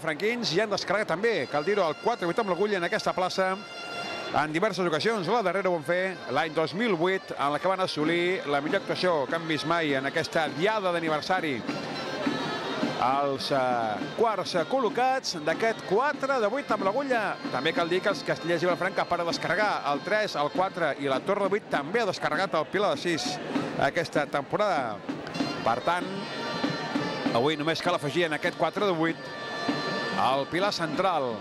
Franquins i han descarregat també, cal dir-ho, el 4-8 amb l'agulla en aquesta plaça en diverses ocasions. La darrera ho van fer l'any 2008, en la que van assolir la millor actuació que han vist mai en aquesta diada d'aniversari. Els eh, quarts col·locats d'aquest 4 de 8 amb l'agulla. També cal dir que els castellers i Vilafranca, per a descarregar el 3, el 4 i la torre de 8, també ha descarregat el Pilar de 6 aquesta temporada. Per tant, avui només cal afegir en aquest 4 de 8 el Pilar Central.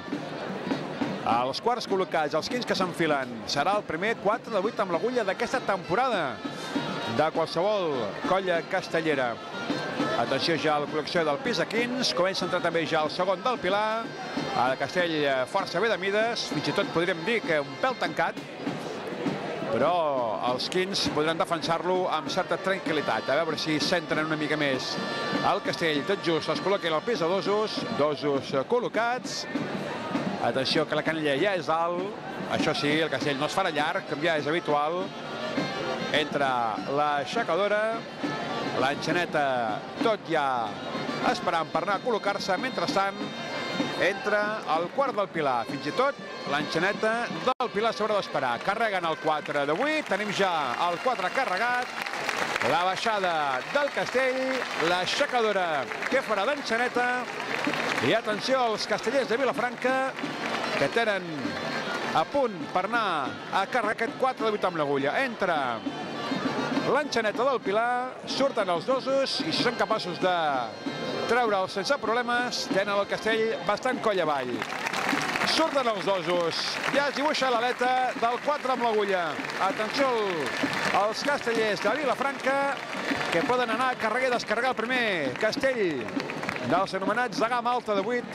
Els quarts col·locats, els quins que s'enfilen, serà el primer 4 de 8 amb l'agulla d'aquesta temporada. De qualsevol colla castellera. Atenció ja a la col·lecció del pis de quins, comença a entrar també ja el segon del Pilar, el castell força bé de mides, fins i tot podríem dir que un pèl tancat, però els quins podran defensar-lo amb certa tranquil·litat. A veure si centren una mica més el castell. Tot just es col·loquen al pis de dosos, dosos col·locats. Atenció que la canella ja és alt. Això sí, el castell no es farà llarg, com ja és habitual. Entra l'aixecadora, l'enxaneta tot ja esperant per anar a col·locar-se. Mentrestant, entra el quart del Pilar. Fins i tot l'enxaneta del Pilar s'haurà d'esperar. Carreguen el 4 de 8, tenim ja el 4 carregat, la baixada del castell, l'aixecadora que farà d'enxaneta, i atenció als castellers de Vilafranca, que tenen a punt per anar a carregar aquest 4 de 8 amb l'agulla. Entra l'enxaneta del Pilar, surten els dosos i si són capaços de treure'ls sense problemes, tenen el castell bastant coll avall. Surten els dosos, ja es dibuixa l'aleta del 4 amb l'agulla. Atenció als castellers de Vilafranca, que poden anar a carregar i descarregar el primer castell dels anomenats de gamma alta de 8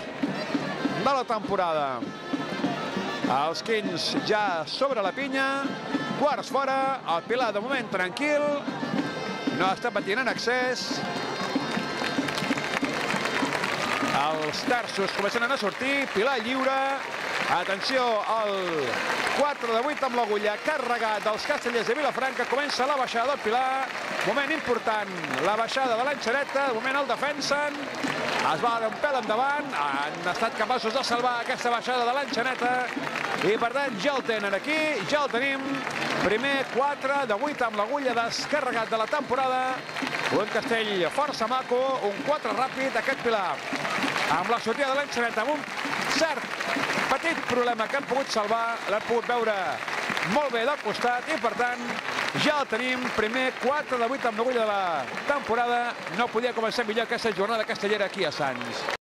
de la temporada. Els quins ja sobre la pinya, quarts fora, el Pilar de moment tranquil, no està patint en excés. Els terços començaran a sortir, Pilar lliure, atenció al 4 de 8 amb l'agulla carregat dels castellers de Vilafranca, comença la baixada del Pilar, moment important, la baixada de l'enxereta, de moment el defensen, es va un pèl endavant, han estat capaços de salvar aquesta baixada de l'enxaneta i per tant ja el tenen aquí, ja el tenim, primer 4 de 8 amb l'agulla descarregat de la temporada, un castell força maco, un 4 ràpid, aquest Pilar, amb la sortida de l'enxaneta, amb un cert petit problema que han pogut salvar, l'han pogut veure molt bé del costat i per tant ja el tenim, primer 4 de 8 amb l'agulla de la temporada. No podia començar millor aquesta jornada castellera aquí a Sants.